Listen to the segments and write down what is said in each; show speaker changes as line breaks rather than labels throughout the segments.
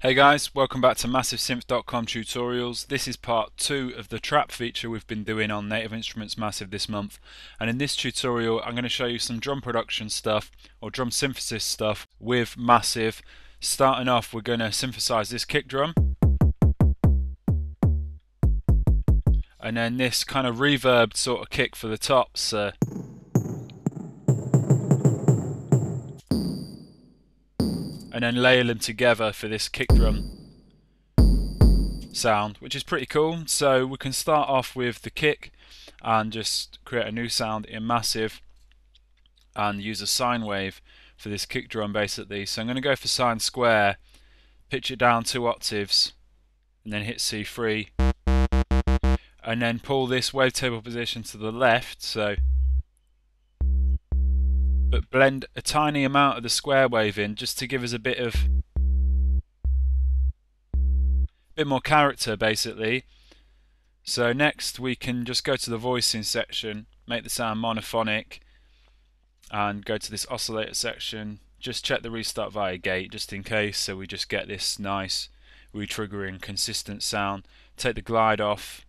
Hey guys, welcome back to MassiveSynth.com tutorials. This is part 2 of the trap feature we've been doing on Native Instruments Massive this month. And in this tutorial I'm going to show you some drum production stuff or drum synthesis stuff with Massive. Starting off we're going to synthesize this kick drum. And then this kind of reverb sort of kick for the tops. Uh, and then layer them together for this kick drum sound, which is pretty cool. So we can start off with the kick and just create a new sound in Massive and use a sine wave for this kick drum basically. So I'm going to go for sine square, pitch it down two octaves, and then hit C3, and then pull this wavetable position to the left. So but blend a tiny amount of the square wave in just to give us a bit of a bit more character basically. So next we can just go to the voicing section make the sound monophonic and go to this oscillator section. Just check the restart via gate just in case so we just get this nice retriggering consistent sound. Take the glide off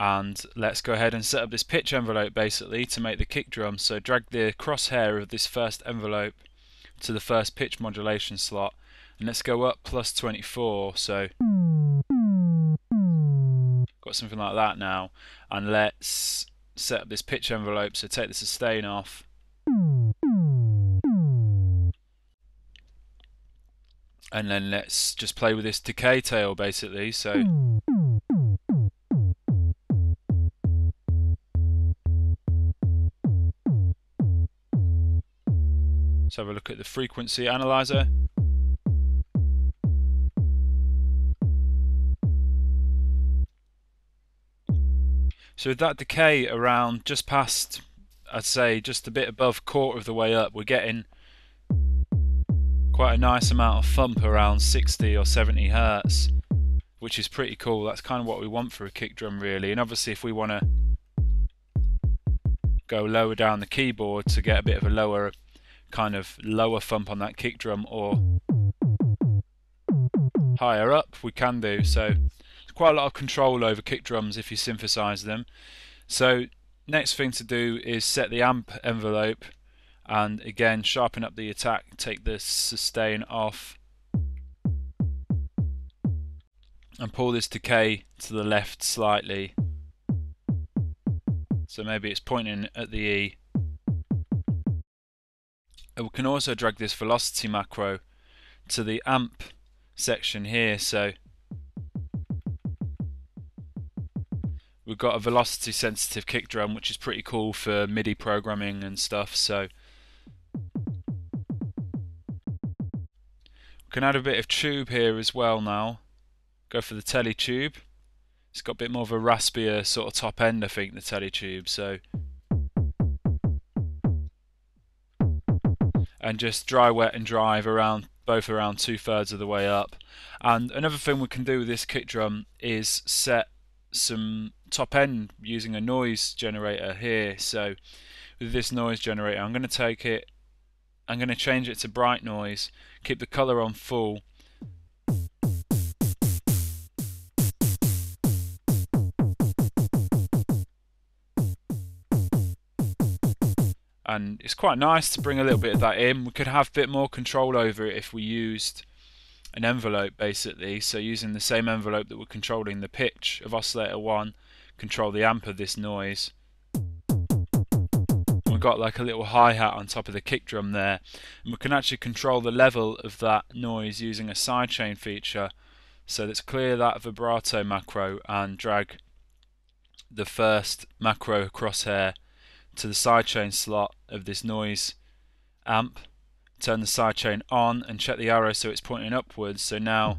and let's go ahead and set up this pitch envelope basically to make the kick drum. So drag the crosshair of this first envelope to the first pitch modulation slot. And let's go up plus 24 so got something like that now. And let's set up this pitch envelope. So take the sustain off. And then let's just play with this decay tail basically. So Let's have a look at the frequency analyzer. So with that decay around just past, I'd say just a bit above quarter of the way up, we're getting quite a nice amount of thump around 60 or 70 hertz, which is pretty cool. That's kind of what we want for a kick drum really. And obviously if we want to go lower down the keyboard to get a bit of a lower kind of lower thump on that kick drum or higher up we can do. So quite a lot of control over kick drums if you synthesize them. So next thing to do is set the amp envelope and again sharpen up the attack take the sustain off and pull this decay to the left slightly. So maybe it's pointing at the E Uh, we can also drag this velocity macro to the amp section here. So we've got a velocity sensitive kick drum which is pretty cool for MIDI programming and stuff. So we can add a bit of tube here as well now. Go for the Tele Tube. It's got a bit more of a raspier sort of top end I think the Tele Tube. So and just dry wet and drive around both around two thirds of the way up. And another thing we can do with this kick drum is set some top end using a noise generator here. So with this noise generator I'm going to take it I'm going to change it to bright noise keep the color on full and it's quite nice to bring a little bit of that in. We could have a bit more control over it if we used an envelope basically. So using the same envelope that we're controlling the pitch of oscillator 1, control the amp of this noise. We've got like a little hi-hat on top of the kick drum there. And we can actually control the level of that noise using a sidechain feature. So let's clear that vibrato macro and drag the first macro crosshair to the sidechain slot of this noise amp, turn the sidechain on and check the arrow so it's pointing upwards. So now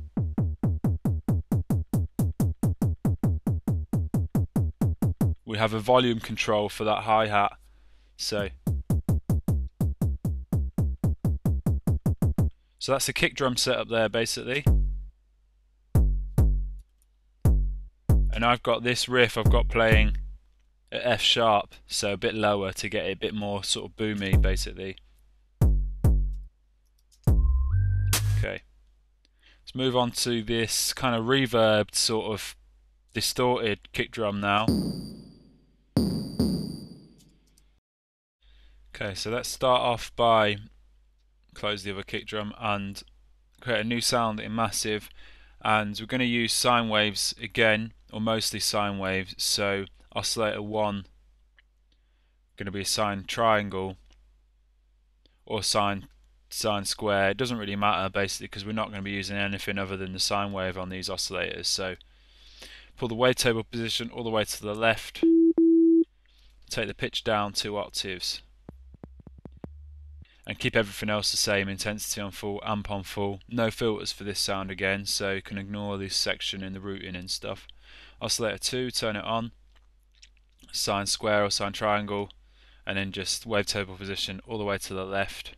we have a volume control for that hi-hat. So So that's the kick drum setup there basically. And I've got this riff I've got playing at F sharp, so a bit lower to get it a bit more sort of boomy basically. Okay. Let's move on to this kind of reverbed sort of distorted kick drum now. Okay, so let's start off by close the other kick drum and create a new sound in massive and we're going to use sine waves again or mostly sine waves so oscillator 1 going to be a sine triangle or sine sine square. It doesn't really matter basically because we're not going to be using anything other than the sine wave on these oscillators. So pull the wavetable position all the way to the left. Take the pitch down two octaves. And keep everything else the same intensity on full amp on full. No filters for this sound again so you can ignore this section in the routing and stuff. Oscillator 2 turn it on sine square or sine triangle and then just wavetable position all the way to the left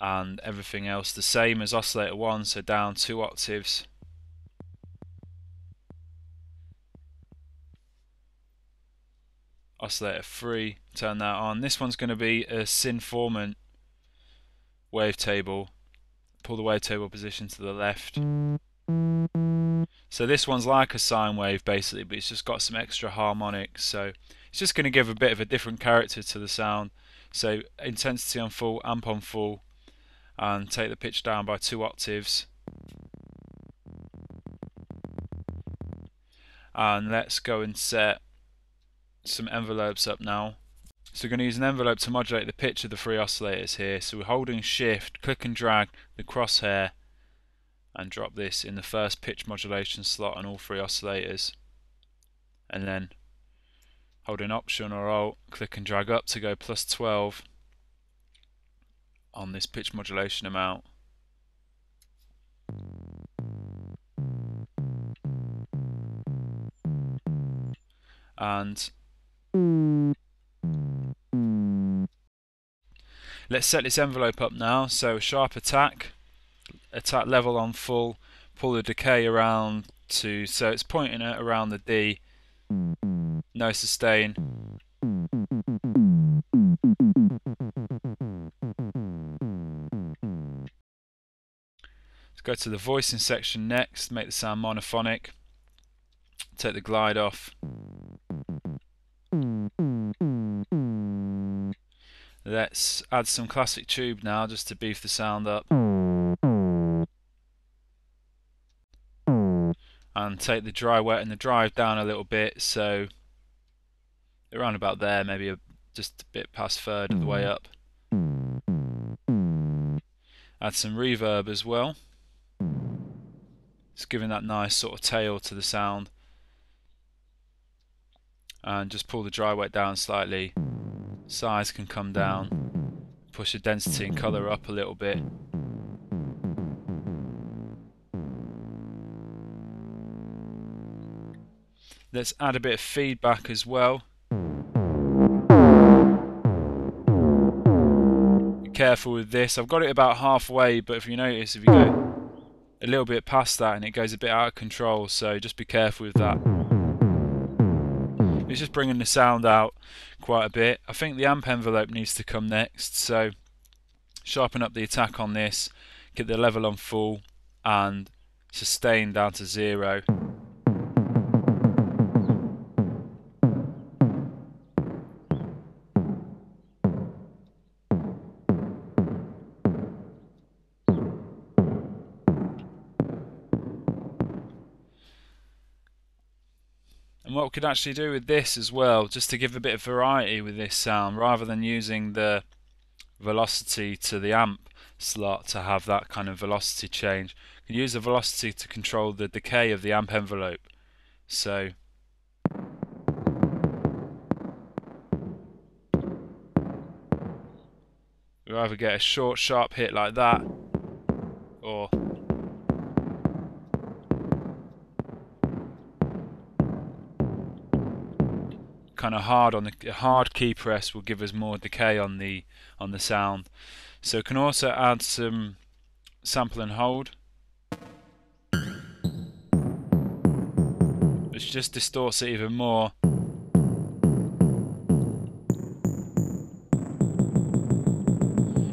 and everything else the same as oscillator 1 so down two octaves oscillator 3, turn that on. This one's going to be a Synformant wavetable. Pull the wavetable position to the left. So this one's like a sine wave basically, but it's just got some extra harmonics. So it's just going to give a bit of a different character to the sound. So intensity on full, amp on full, and take the pitch down by two octaves. And let's go and set some envelopes up now. So we're going to use an envelope to modulate the pitch of the three oscillators here. So we're holding shift, click and drag the crosshair and drop this in the first pitch modulation slot on all three oscillators. And then holding option or alt, click and drag up to go plus 12 on this pitch modulation amount. And Let's set this envelope up now. So sharp attack, attack level on full, pull the decay around to, so it's pointing it around the D, no sustain. Let's go to the voicing section next, make the sound monophonic, take the glide off. Let's add some classic tube now just to beef the sound up. Take the dry wet and the drive down a little bit so around about there, maybe a, just a bit past third of the way hmm. up. Add some reverb as well. It's giving that nice sort of tail to the sound. And just pull the dry wet down slightly size can come down, push the density and colour up a little bit. Let's add a bit of feedback as well. Be careful with this. I've got it about halfway, but if you notice, if you go a little bit past that and it goes a bit out of control, so just be careful with that. It's just bringing the sound out quite a bit. I think the amp envelope needs to come next, so sharpen up the attack on this, get the level on full, and sustain down to zero. Could actually do with this as well, just to give a bit of variety with this sound, rather than using the velocity to the amp slot to have that kind of velocity change, you can use the velocity to control the decay of the amp envelope. So you either get a short sharp hit like that or kind of hard on the hard key press will give us more decay on the on the sound. So can also add some sample and hold. Which just distorts it even more.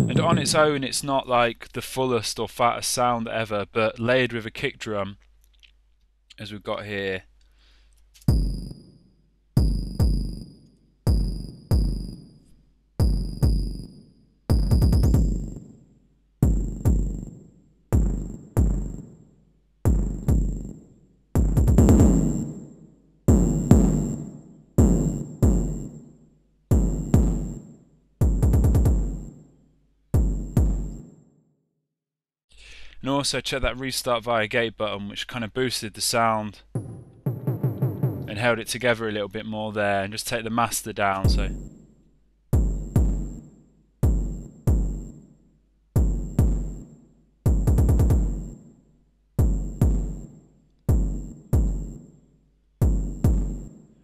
And on its own, it's not like the fullest or fattest sound ever, but layered with a kick drum, as we've got here, And also check that restart via gate button which kind of boosted the sound and held it together a little bit more there and just take the master down so.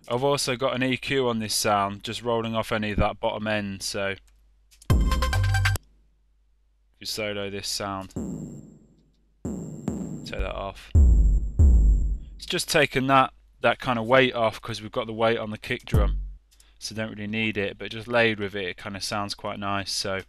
I've also got an EQ on this sound just rolling off any of that bottom end so. If you solo this sound take that off. It's just taken that that kind of weight off because we've got the weight on the kick drum, so don't really need it. But just laid with it, it kind of sounds quite nice. So.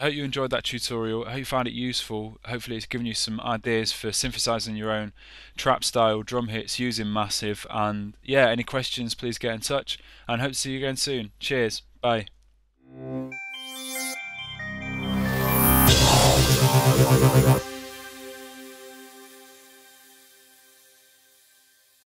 I hope you enjoyed that tutorial. I hope you found it useful. Hopefully it's given you some ideas for synthesizing your own trap style drum hits using Massive. And yeah, any questions, please get in touch. And hope to see you again soon. Cheers. Bye.